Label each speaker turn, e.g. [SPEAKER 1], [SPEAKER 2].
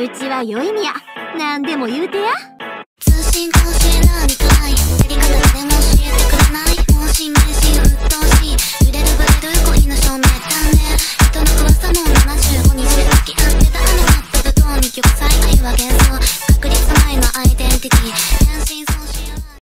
[SPEAKER 1] うちは良いみや。何でも言うてや。
[SPEAKER 2] 通信通信なーかいやり方誰も教えてくれない。本心新名人沸騰し揺れるブレる恋の証明だね人の噂も75日で付き合ってたあのカップルと二極愛は幻想確立前のアイデンティティ。変身送信